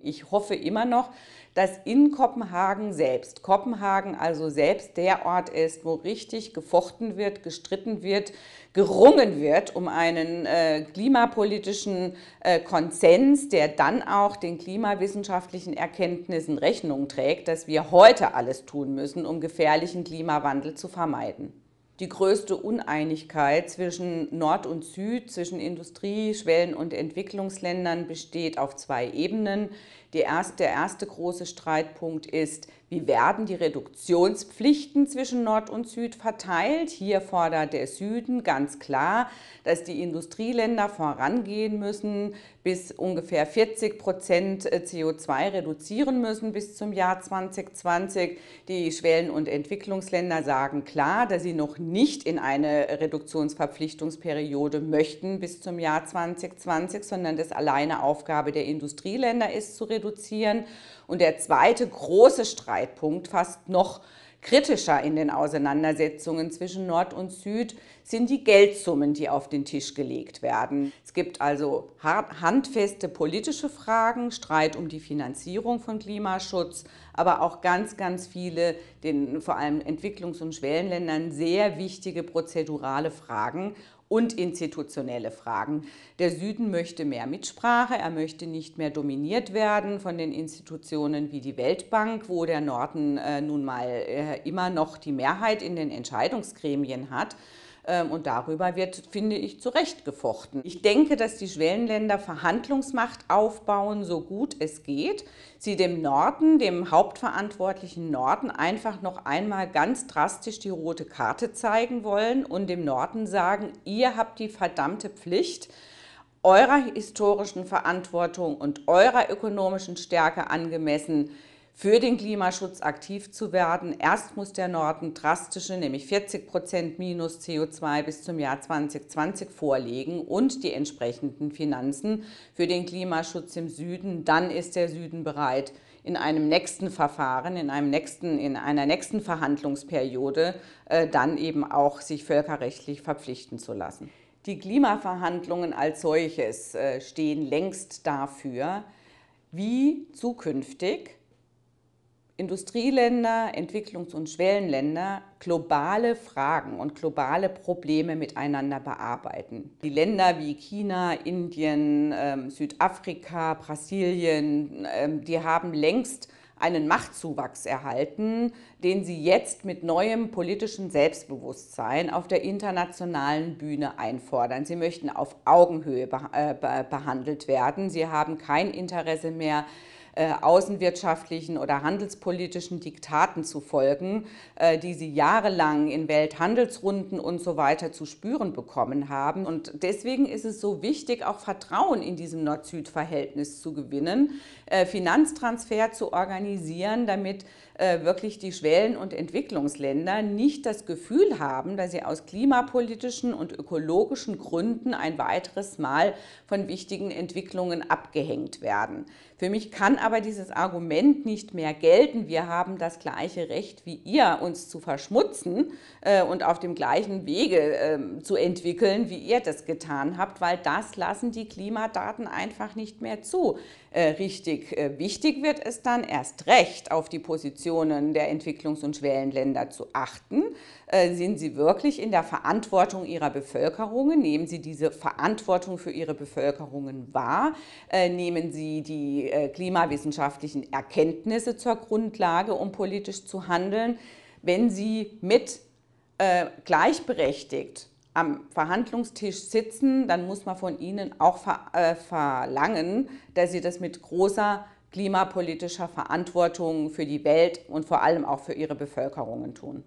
Ich hoffe immer noch, dass in Kopenhagen selbst, Kopenhagen also selbst der Ort ist, wo richtig gefochten wird, gestritten wird, gerungen wird um einen äh, klimapolitischen äh, Konsens, der dann auch den klimawissenschaftlichen Erkenntnissen Rechnung trägt, dass wir heute alles tun müssen, um gefährlichen Klimawandel zu vermeiden die größte Uneinigkeit zwischen Nord und Süd, zwischen Industrie-, Schwellen- und Entwicklungsländern besteht auf zwei Ebenen. Erste, der erste große Streitpunkt ist, wie werden die Reduktionspflichten zwischen Nord und Süd verteilt? Hier fordert der Süden ganz klar, dass die Industrieländer vorangehen müssen, bis ungefähr 40 Prozent CO2 reduzieren müssen bis zum Jahr 2020. Die Schwellen- und Entwicklungsländer sagen klar, dass sie noch nicht in eine Reduktionsverpflichtungsperiode möchten bis zum Jahr 2020, sondern das alleine Aufgabe der Industrieländer ist zu reduzieren. Und der zweite große Streitpunkt, fast noch kritischer in den Auseinandersetzungen zwischen Nord und Süd, sind die Geldsummen, die auf den Tisch gelegt werden. Es gibt also handfeste politische Fragen, Streit um die Finanzierung von Klimaschutz, aber auch ganz, ganz viele, den vor allem Entwicklungs- und Schwellenländern sehr wichtige prozedurale Fragen und institutionelle Fragen. Der Süden möchte mehr Mitsprache, er möchte nicht mehr dominiert werden von den Institutionen wie die Weltbank, wo der Norden äh, nun mal äh, immer noch die Mehrheit in den Entscheidungsgremien hat. Ähm, und darüber wird, finde ich, zu Recht gefochten. Ich denke, dass die Schwellenländer Verhandlungsmacht aufbauen, so gut es geht. Sie dem Norden, dem hauptverantwortlichen Norden, einfach noch einmal ganz drastisch die rote Karte zeigen wollen und dem Norden sagen, ihr habt die verdammte Pflicht, eurer historischen Verantwortung und eurer ökonomischen Stärke angemessen für den Klimaschutz aktiv zu werden. Erst muss der Norden drastische, nämlich 40 Prozent minus CO2 bis zum Jahr 2020 vorlegen und die entsprechenden Finanzen für den Klimaschutz im Süden. Dann ist der Süden bereit, in einem nächsten Verfahren, in, einem nächsten, in einer nächsten Verhandlungsperiode äh, dann eben auch sich völkerrechtlich verpflichten zu lassen. Die Klimaverhandlungen als solches äh, stehen längst dafür, wie zukünftig Industrieländer, Entwicklungs- und Schwellenländer globale Fragen und globale Probleme miteinander bearbeiten. Die Länder wie China, Indien, ähm, Südafrika, Brasilien, ähm, die haben längst einen Machtzuwachs erhalten, den sie jetzt mit neuem politischen Selbstbewusstsein auf der internationalen Bühne einfordern. Sie möchten auf Augenhöhe äh, behandelt werden. Sie haben kein Interesse mehr, äh, außenwirtschaftlichen oder handelspolitischen Diktaten zu folgen, äh, die sie jahrelang in Welthandelsrunden und so weiter zu spüren bekommen haben. Und deswegen ist es so wichtig, auch Vertrauen in diesem Nord-Süd-Verhältnis zu gewinnen, äh, Finanztransfer zu organisieren, damit äh, wirklich die Schwellen- und Entwicklungsländer nicht das Gefühl haben, dass sie aus klimapolitischen und ökologischen Gründen ein weiteres Mal von wichtigen Entwicklungen abgehängt werden. Für mich kann aber dieses Argument nicht mehr gelten, wir haben das gleiche Recht wie ihr, uns zu verschmutzen äh, und auf dem gleichen Wege äh, zu entwickeln, wie ihr das getan habt, weil das lassen die Klimadaten einfach nicht mehr zu. Äh, richtig äh, wichtig wird es dann erst recht auf die Positionen der Entwicklungs- und Schwellenländer zu achten. Äh, sind sie wirklich in der Verantwortung ihrer Bevölkerungen? Nehmen sie diese Verantwortung für ihre Bevölkerungen wahr? Nehmen sie die klimawissenschaftlichen Erkenntnisse zur Grundlage, um politisch zu handeln? Wenn sie mit gleichberechtigt am Verhandlungstisch sitzen, dann muss man von ihnen auch ver äh, verlangen, dass sie das mit großer klimapolitischer Verantwortung für die Welt und vor allem auch für ihre Bevölkerungen tun.